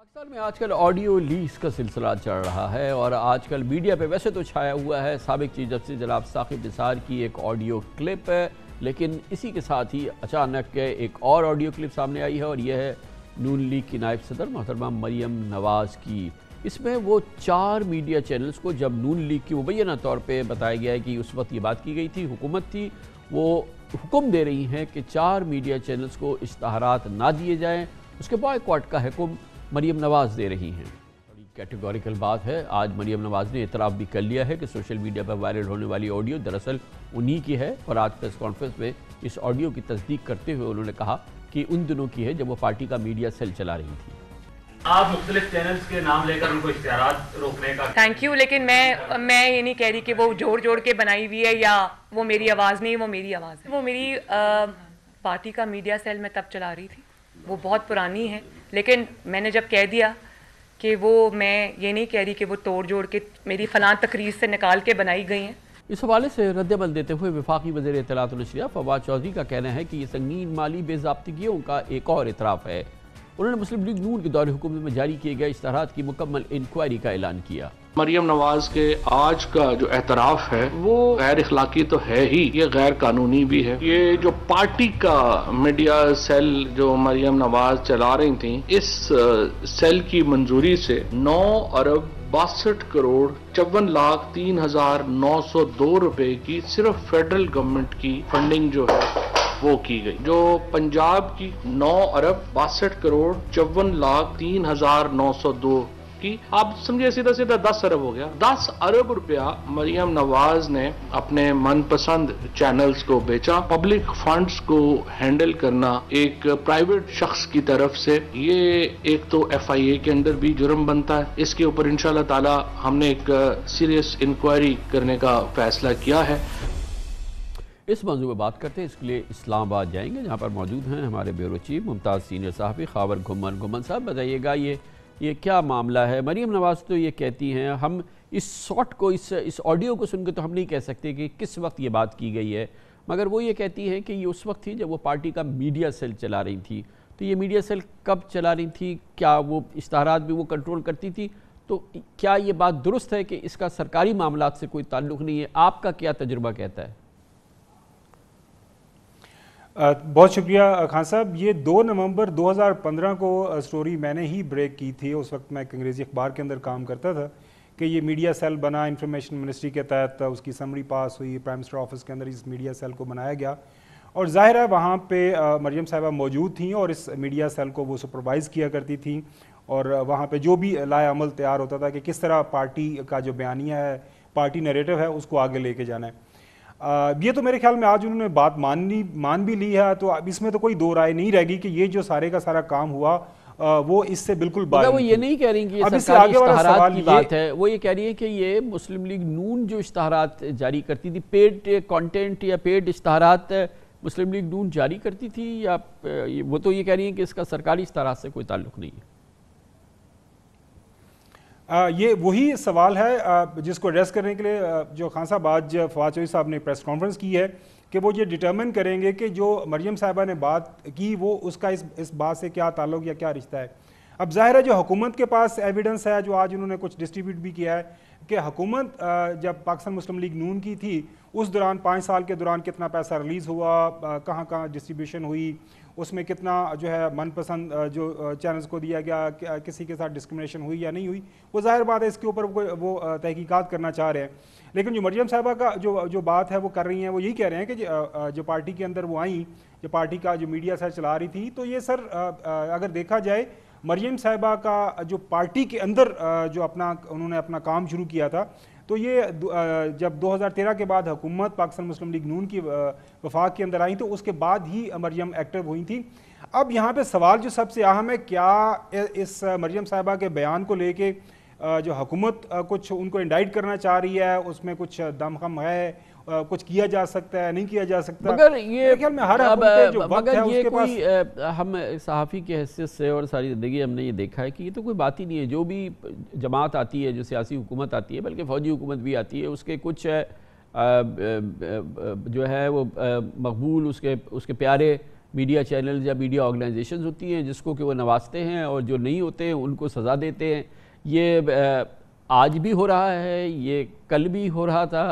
पाकिस्तान में आजकल audio leaks का सिलसिला चल रहा है और आजकल मीडिया पे वैसे तो छाया हुआ है। सबक चीफ जस्टिस जनाब साकिब निसार की एक ऑडियो क्लिप है, लेकिन इसी के साथ ही अचानक एक और ऑडियो क्लिप सामने आई है और यह है नून लीग की नायब सदर मोहतरमा मरियम नवाज़ की। इसमें वो चार मीडिया चैनल्स को जब नून लीग की मुबैना तौर पर बताया गया है कि उस वक्त ये बात की गई थी, हुकूमत थी, वो हुक्म दे रही हैं कि चार मीडिया चैनल्स को इश्तहारात ना दिए जाएँ। उसके बॉयकॉट का हुक्म। मरीम नवाज़ दे रही हैं। बड़ी कैटेगोरिकल बात है। आज मरीम नवाज़ ने इतराफ़ भी कर लिया है कि सोशल मीडिया पर वायरल होने वाली ऑडियो दरअसल उन्हीं की है और आज प्रेस कॉन्फ्रेंस में इस ऑडियो की तस्दीक करते हुए उन्होंने कहा कि उन दिनों की है जब वो पार्टी का मीडिया सेल चला रही थी। आप मुख्तलिफ़ चैनल्स के नाम लेकर उनको इश्तेहार रोकने का थैंक यू लेकिन मैं मैं ये नहीं कह रही कि वो जोड़ जोड़ के बनाई हुई है या वो मेरी आवाज़ नहीं वो मेरी आवाज़ है। वो मेरी आ, पार्टी का मीडिया सेल में तब चला रही थी। वो बहुत पुरानी है। लेकिन मैंने जब कह दिया कि वो मैं ये नहीं कह रही कि वो तोड़ जोड़ के मेरी फलां तकरीर से निकाल के बनाई गई हैं। इस हवाले से रद्दमल देते हुए विफाकी वजी अतलातलशरिया फवाद चौधरी का कहना है कि ये संगीन माली बेजाबतगियों का एक और इतराफ़ है। उन्होंने मुस्लिम लीग नून के दौर हुकूमत में जारी किए गए इश्तहार की मुकम्मल इंक्वायरी का ऐलान किया। मरियम नवाज़ के आज का जो एतराफ़ है, वो गैर इखलाकी तो है ही। ये गैर कानूनी भी है। ये जो पार्टी का मीडिया सेल जो मरियम नवाज़ चला रही थी, इस सेल की मंजूरी से 9 अरब बासठ करोड़ चौवन लाख तीन हज़ार नौ सौ दो रुपए की सिर्फ़ फेडरल गवर्नमेंट की फंडिंग जो है, वो की गई। जो पंजाब की नौ अरब बासठ करोड़ चौवन लाख तीन हज़ार नौ सौ दो की। आप समझिए सीधा सीधा दस अरब हो गया। दस अरब रुपया मरियम नवाज़ ने अपने मनपसंद चैनल्स को बेचा। पब्लिक फंड्स को हैंडल करना एक प्राइवेट शख्स की तरफ़ से। ये एक तो एफ़ आई ए के अंदर भी जुर्म बनता है। इसके ऊपर इंशाल्लाह ताला हमने एक सीरियस इंक्वायरी करने का फैसला किया है। इस मौजू में बात करते हैं। इसके लिए इस्लामाबाद जाएँगे, जहाँ पर मौजूद हैं हमारे ब्यूरो चीफ मुमताज़ सीनियर साहबी खावर घुमन घुमन साहब, बताइएगा ये ये क्या मामला है? मरीम नवाज़ तो ये कहती हैं, हम इस शॉट को, इस इस ऑडियो को सुनकर तो हम नहीं कह सकते कि किस वक्त ये बात की गई है। मगर वो ये कहती हैं कि ये उस वक्त थी जब वो पार्टी का मीडिया सेल चला रही थी। तो ये मीडिया सेल कब चला रही थी? क्या वो इश्तहारात भी वो कंट्रोल करती थी? तो क्या ये बात दुरुस्त है कि इसका सरकारी मामला से कोई ताल्लुक़ नहीं है? आपका क्या तजुर्बा कहता है? बहुत शुक्रिया खान साहब। ये 2 नवंबर 2015 को स्टोरी मैंने ही ब्रेक की थी। उस वक्त मैं एक अंग्रेज़ी अखबार के अंदर काम करता था कि ये मीडिया सेल बना इंफॉर्मेशन मिनिस्ट्री के तहत उसकी समरी पास हुई प्राइम मिनिस्टर ऑफ़िस के अंदर इस मीडिया सेल को बनाया गया। और ज़ाहिर है, वहाँ पे मरियम साहिबा मौजूद थी और इस मीडिया सेल को वो सुपरवाइज़ किया करती थी। और वहाँ पे जो भी लाए अमल तैयार होता था कि किस तरह पार्टी का जो बयानिया है, पार्टी नरेटिव है, उसको आगे लेके जाना है। ये तो मेरे ख्याल में आज उन्होंने बात माननी मान भी ली है तो अब इसमें तो कोई दो राय नहीं रहेगी कि ये जो सारे का सारा काम हुआ वो इससे बिल्कुल बात वो ये नहीं कह रही कि ये सरकारी इश्तहारात की बात है वो ये कह रही है कि ये मुस्लिम लीग नून जो इश्तहारात जारी करती थी पेड कंटेंट या पेड इश्तहारात मुस्लिम लीग नून जारी करती थी या वो तो ये कह रही है कि इसका सरकारी इश्तहारात से कोई ताल्लुक नहीं है। ये वही सवाल है जिसको एड्रेस करने के लिए जो खान साहब आज फवाद चौधरी साहब ने प्रेस कॉन्फ्रेंस की है, कि वो ये डिटर्मिन करेंगे कि जो मरियम साहबा ने बात की, वो उसका इस इस बात से क्या ताल्लुक या क्या रिश्ता है। अब ज़ाहिर है जो हुकूमत के पास एविडेंस है, जो आज उन्होंने कुछ डिस्ट्रीब्यूट भी किया है, कि हुकूमत जब पाकिस्तान मुस्लिम लीग नून की थी, उस दौरान, पाँच साल के दौरान कितना पैसा रिलीज़ हुआ कहाँ कहाँ डिस्ट्रीब्यूशन हुई उसमें कितना जो है मनपसंद जो चैनल्स को दिया गया किसी के साथ डिस्क्रिमिनेशन हुई या नहीं हुई, वो ज़ाहिर बात है इसके ऊपर वो तहकीकात करना चाह रहे हैं। लेकिन जो मरियम साहबा का जो जो बात है, वो कर रही हैं, वो यही कह रहे हैं कि जो पार्टी के अंदर वो आई, जो पार्टी का जो मीडिया सर चला रही थी तो ये सर अगर देखा जाए, मरियम साहबा का जो पार्टी के अंदर जो अपना, उन्होंने अपना काम शुरू किया था तो ये जब 2013 के बाद हुकूमत पाकिस्तान मुस्लिम लीग नून की वफाक के अंदर आई तो उसके बाद ही मरियम एक्टिव हुई थी। अब यहाँ पे सवाल जो सबसे अहम है, क्या इस मरियम साहबा के बयान को लेके जो हुकूमत कुछ उनको इंडाइट करना चाह रही है, उसमें कुछ दमखम है कुछ किया जा सकता है नहीं किया जा सकता। मगर ये ख्याल में हर अब, जो मगर ये कोई हम सहाफ़ी की हैसियत से और सारी ज़िंदगी हमने ये देखा है कि ये तो कोई बात ही नहीं है। जो भी जमात आती है जो सियासी हुकूमत आती है बल्कि फ़ौजी हुकूमत भी आती है उसके कुछ जो है वो मकबूल उसके उसके प्यारे मीडिया चैनल या मीडिया ऑर्गेनाइजेशन होती हैं जिसको कि वो नवाजते हैं और जो नहीं होते हैं उनको सज़ा देते हैं। ये आज भी हो रहा है ये कल भी हो रहा था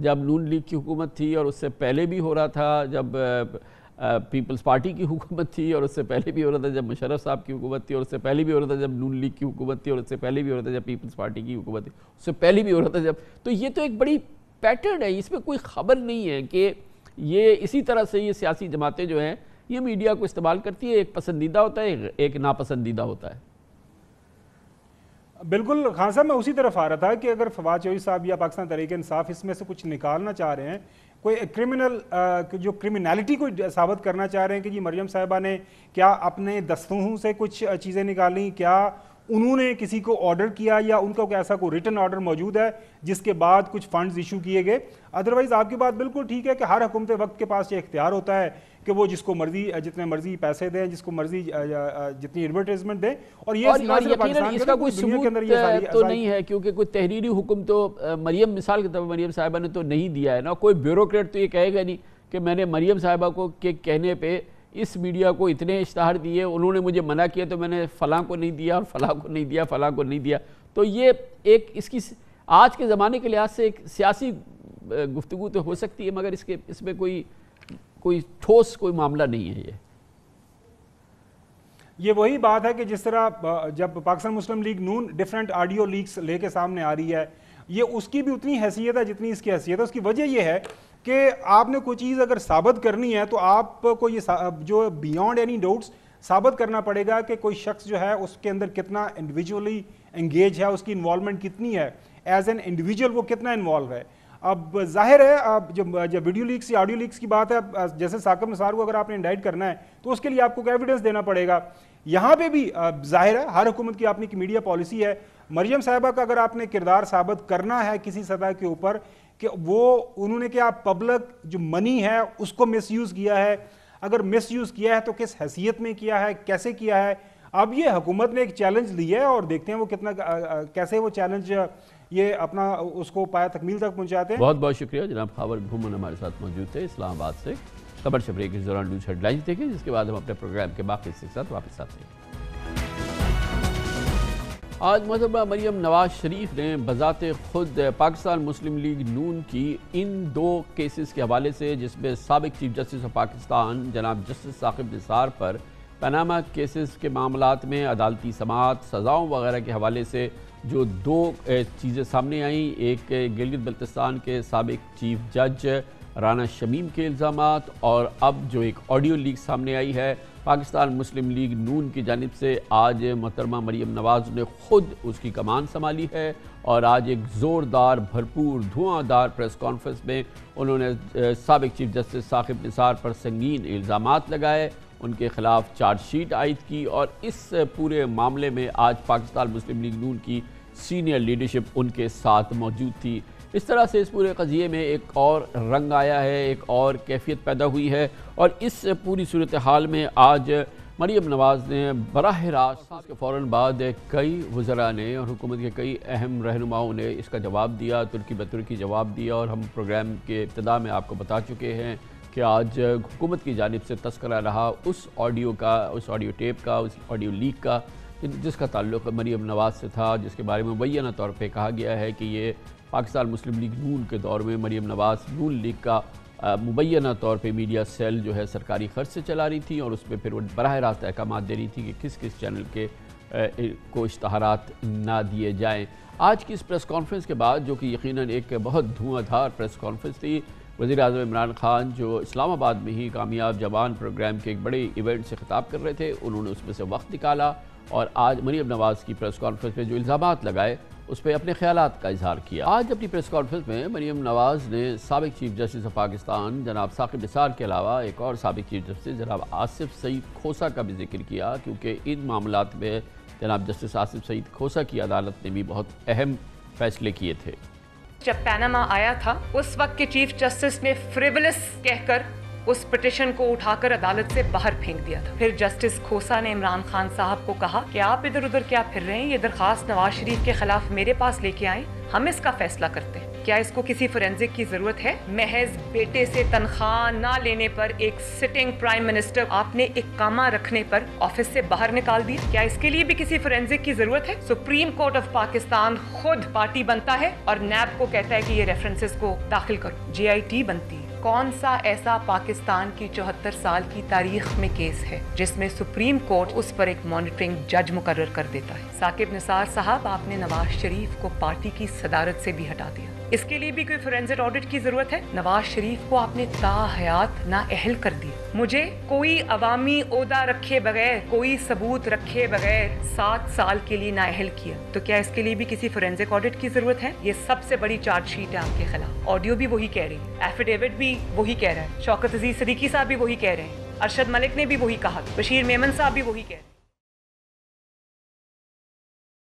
जब नून लीग की हुकूमत थी और उससे पहले भी हो रहा था, जब पीपल्स पार्टी की हुकूमत थी और उससे पहले भी हो रहा था, जब मुशरफ साहब की हुकूमत थी और उससे पहले भी हो रहा था, जब नून लीग की हुकूमत थी और उससे पहले भी हो रहा था, जब पीपल्स पार्टी की हुकूमत थी, उससे पहले भी हो रहा था, जब तो ये तो एक बड़ी पैटर्न है, इसमें कोई ख़बर नहीं है कि ये इसी तरह से ये सियासी जमातें जो हैं, ये मीडिया को इस्तेमाल करती है, एक पसंदीदा होता है एक नापसंदीदा होता है। बिल्कुल, खान साहब, मैं उसी तरफ़ आ रहा था कि अगर फवाद चौधरी साहब या पाकिस्तान तरीके इंसाफ इसमें से कुछ निकालना चाह रहे हैं, कोई क्रिमिनल जो क्रिमिनलिटी को साबित करना चाह रहे हैं कि जी मरियम साहिबा ने क्या अपने दस्तों से कुछ चीज़ें निकाली, क्या उन्होंने किसी को ऑर्डर किया या उनका कोई ऐसा कोई रिटर्न ऑर्डर मौजूद है जिसके बाद कुछ फंड्स इशू किए गए? अदरवाइज़ आपकी बात बिल्कुल ठीक है कि हर हुकूमत वक्त के पास ये इख्तियार होता है कि वो जिसको मर्ज़ी जितने मर्ज़ी पैसे दें जिसको मर्ज़ी जितनी एडवर्टाइजमेंट दें और ये और, और पाकिस्तान इसका कोई सबूत के अंदर ये सारी तो नहीं है क्योंकि कोई तहरीरी हुक्म तो मरियम मिसाल के तौर पर मरियम साहिबा ने तो नहीं दिया है ना। कोई ब्यूरोक्रेट तो ये कहेगा नहीं कि मैंने मरियम साहिबा को के कहने पर इस मीडिया को इतने इश्तहार दिए उन्होंने मुझे मना किया तो मैंने फ़लाँ को नहीं दिया और फ़लाँ को नहीं दिया फ़लाँ को नहीं दिया। तो ये एक इसकी आज के ज़माने के लिहाज से एक सियासी गुफ्तु तो हो सकती है मगर इसके इसमें कोई कोई ठोस कोई मामला नहीं है ये। ये वही बात है कि जिस तरह जब Pakistan Muslim League Noon different audio leaks लेके सामने आ रही है, ये उसकी भी उतनी हैसियत है जितनी इसकी हैसियत है। उसकी वजह यह है कि आपने कोई चीज़ अगर साबित करनी है तो आपको ये जो बियॉन्ड एनी डाउट्स साबित करना पड़ेगा कि कोई शख्स जो है उसके अंदर कितना इंडिविजुअली एंगेज है, उसकी इन्वॉल्वमेंट कितनी है। एज एन इंडिविजुअल वो कितना इन्वॉल्व है। अब ज़ाहिर है अब जब जब वीडियो लीक्स या ऑडियो लीक्स की बात है जैसे साकब निसार को अगर आपने इंडाइट करना है तो उसके लिए आपको एविडेंस देना पड़ेगा? यहाँ पे भी ज़ाहिर है, हर हुकूमत की अपनी मीडिया पॉलिसी है। मरियम साहबा का अगर आपने किरदार साबित करना है किसी सतह के ऊपर, कि वो, उन्होंने क्या पब्लिक जो मनी है, उसको मिसयूज़ किया है? अगर मिसयूज़ किया है तो किस हैसियत में किया है? कैसे किया है? अब ये हुकूमत ने एक चैलेंज लिया है और देखते हैं वो कितना कैसे वो चैलेंज ये अपना उसको पाया तकमील तक पहुंचाते हैं। बहुत बहुत शुक्रिया। जनाब खावर घूमन हमारे साथ मौजूद थे इस्लामाबाद से। खबर शबरे के दौरान न्यूज़ हेडलाइंस देखें, जिसके बाद हम अपने प्रोग्राम के बाकी हिस्से के साथ वापस आते हैं। आज मजहबा मरियम नवाज़ शरीफ ने बजात खुद पाकिस्तान मुस्लिम लीग नून की इन दो केसेस के हवाले से, जिसमें सबक चीफ जस्टिस ऑफ़ पाकिस्तान जनाब जस्टिस साकिब निसार पर पनामा केसेस के मामला में अदालती समात, सज़ाओं वगैरह के हवाले से जो दो चीज़ें सामने आईं, एक गिलगित बल्तिस्तान के सबक चीफ जज राना शमीम के इल्ज़ाम और अब जो एक ऑडियो लीक सामने आई है, पाकिस्तान मुस्लिम लीग नून की जानब से आज मोहतरमा मरीम नवाज़ ने ख़ुद उसकी कमान संभाली है और आज एक ज़ोरदार, भरपूर, धुआंधार प्रेस कॉन्फ्रेंस में उन्होंने सबक चीफ जस्टिस साकिब निसार पर संगीन इल्ज़ाम लगाए। उनके ख़िलाफ़ चार्जशीट आयद की और इस पूरे मामले में आज पाकिस्तान मुस्लिम लीग नून की सीनियर लीडरशिप उनके साथ मौजूद थी। इस तरह से इस पूरे कज़िए में एक और रंग आया है, एक और कैफियत पैदा हुई है और इस पूरी सूरत हाल में आज मरीम नवाज़ ने बरह रास्त के फ़ौर बाद कई वज़रा ने और हुकूमत के कई अहम रहनुमाओं ने इसका जवाब दिया, तुर्की बतुर्की जवाब दिया और हम प्रोग्राम के इब्तदा में आपको बता चुके हैं। कि आज हुकूमत की जानब से तस्करा रहा उस ऑडियो का, उस ऑडियो टेप का, उस ऑडियो लीक का जिसका ताल्लुक मरीम नवाज़ से था, जिसके बारे में मुबैना तौर पर कहा गया है कि ये पाकिस्तान मुस्लिम लीग नून के दौर में मरीम नवाज़ नून लीग का मुबैना तौर पर मीडिया सेल जो है सरकारी खर्च से चला रही थी और उसमें फिर वो बरह रास्त अहकाम दे रही थी कि किस किस चैनल के को इश्तहारात ना दिए जाएँ। आज की इस प्रेस कॉन्फ्रेंस के बाद, जो कि यकीन एक बहुत धुआंधार प्रेस कॉन्फ्रेंस थी वज़ी अजम इमरान खान, जो इस्लामाबाद में ही कामयाब जवान प्रोग्राम के एक बड़े इवेंट से ख़िताब कर रहे थे, उन्होंने उसमें से वक्त निकाला और आज मरीम नवाज़ की प्रेस कॉन्फ्रेंस में जो इल्ज़ाम लगाए, उस पर अपने ख्याल का इजहार किया। आज अपनी प्रेस कॉन्फ्रेंस में मरीम नवाज़ ने सबक चीफ जस्टिस ऑफ़ पाकिस्तान, जनाब साकिब निसार के अलावा एक और सबक चीफ जस्टिस, जनाब आसिफ सईद खोसा का भी ज़िक्र किया, क्योंकि इन मामला में जनाब जस्टिस आसिफ सईद खोसा की अदालत ने भी बहुत अहम फैसले किए थे। जब पैनामा आया था, उस वक्त के चीफ जस्टिस ने फ्रिवलस कहकर उस पिटिशन को उठाकर अदालत से बाहर फेंक दिया था। फिर जस्टिस खोसा ने इमरान खान साहब को कहा कि आप इधर उधर क्या फिर रहे हैं? ये दरखास्त नवाज़ शरीफ के खिलाफ मेरे पास लेके आए, हम इसका फैसला करते हैं। क्या इसको किसी फोरेंसिक की ज़रूरत है? महज बेटे से तनख्वाह ना लेने पर एक सिटिंग प्राइम मिनिस्टर आपने एक कामा रखने पर ऑफ़िस से बाहर निकाल दिया क्या इसके लिए भी किसी फोरेंसिक की ज़रूरत है? सुप्रीम कोर्ट ऑफ़ पाकिस्तान खुद पार्टी बनता है और नैब को कहता है कि ये रेफरेंसेस को दाखिल करो। जे बनती है। कौन सा ऐसा पाकिस्तान की चौहत्तर साल की तारीख में केस है जिसमें सुप्रीम कोर्ट उस पर एक मॉनिटरिंग जज मुकर कर देता है? साकिब निसार साहब, आपने नवाज़ शरीफ को पार्टी की सदारत से भी हटा दिया। इसके लिए भी कोई फोरेंसिक ऑडिट की ज़रूरत है? नवाज़ शरीफ को आपने ताहयात ना अहल कर दिया मुझे कोई अवामी ओदा रखे बगैर, कोई सबूत रखे बगैर सात साल के लिए नाअहल किया। तो क्या इसके लिए भी किसी फोरेंसिक ऑडिट की ज़रूरत है? ये सबसे बड़ी चार्जशीट है आपके खिलाफ। ऑडियो भी वही कह रही है। एफिडेविट भी वही कह रहा है। शौकत अज़ीज़ सदीकी साहब भी वही कह रहे हैं। अरशद मलिक ने भी वही कहा। बशीर मेमन साहब भी वही कह रहे हैं।